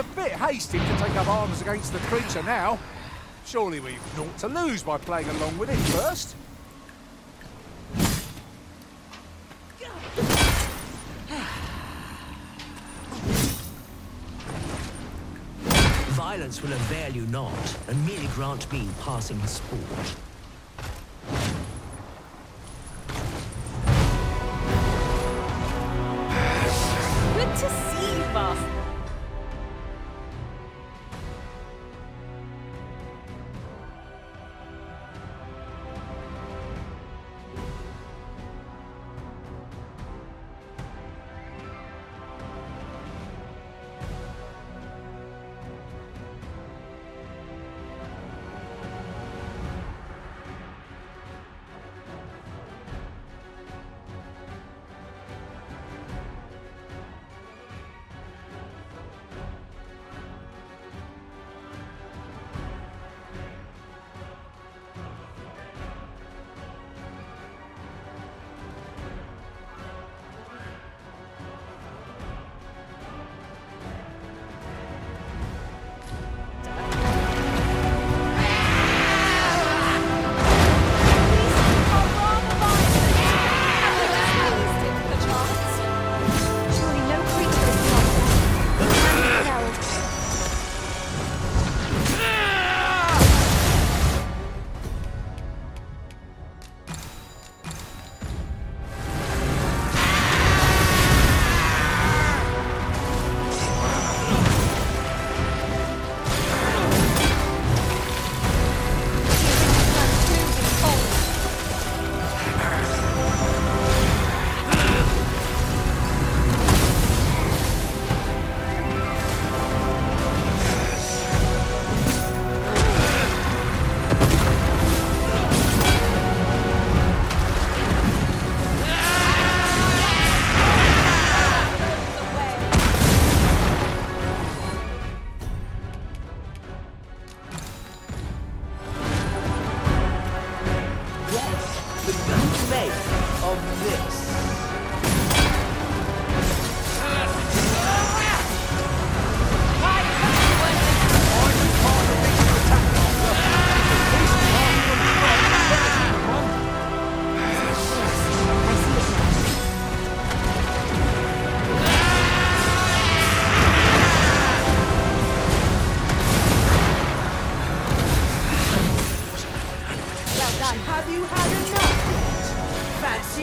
a bit hasty to take up arms against the creature now. Surely we've naught to lose by playing along with it first. Violence will avail you not, and merely grant me passing sport.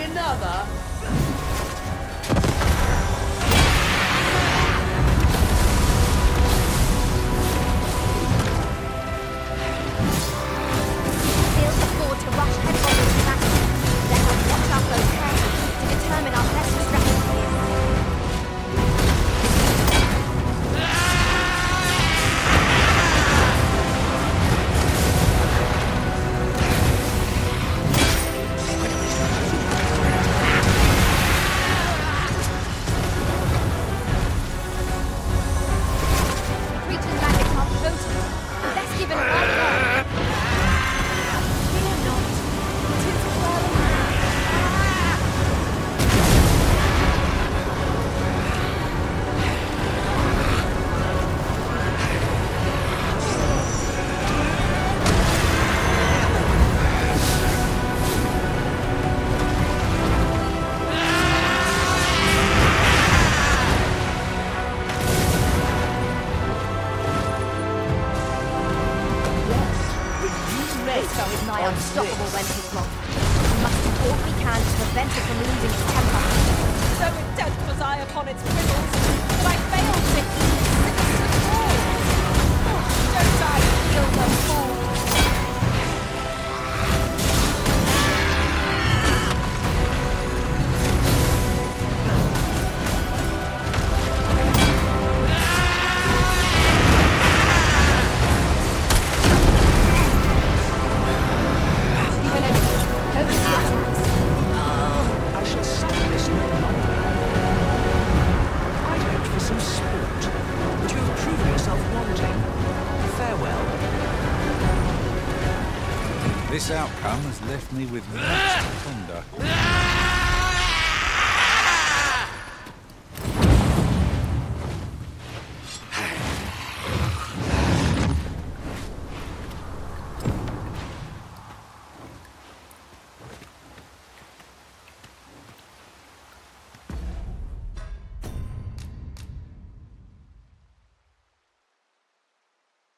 another unstoppable when he's wrong. We must do all we can to prevent it from losing its temper. So intent was I upon its riddles that I failed to heed This outcome has left me with much to ponder.